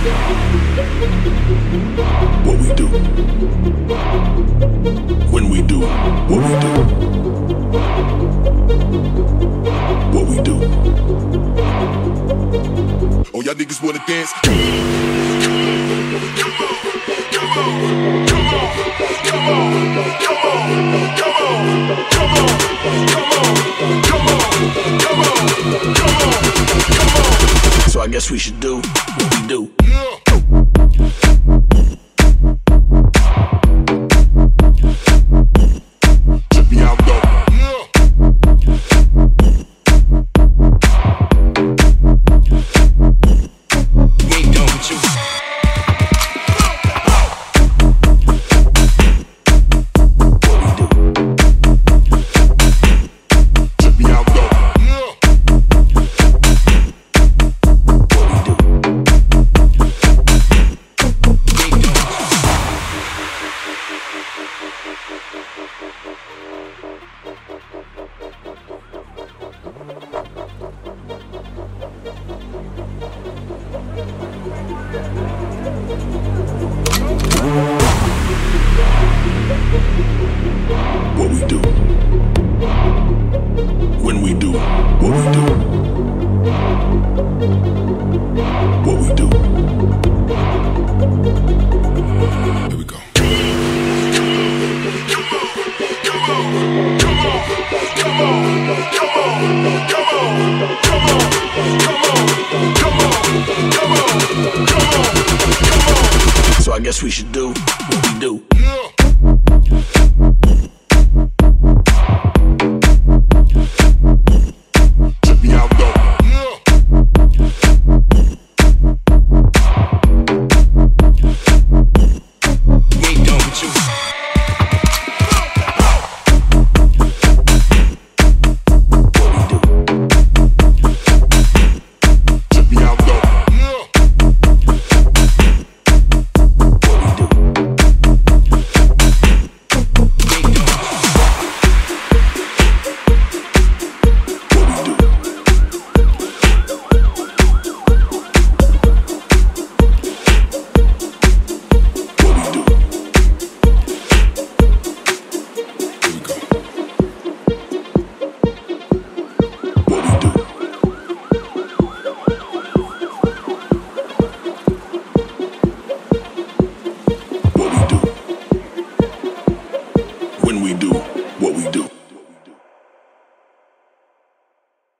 What we do. When we do. What we do. What we do. Oh, y'all niggas wanna dance? Come on, come on, come on, come on, come on, come on, come on, come on, come on, come on, come on. So I guess we should do what we do. You. So I guess we should do what we do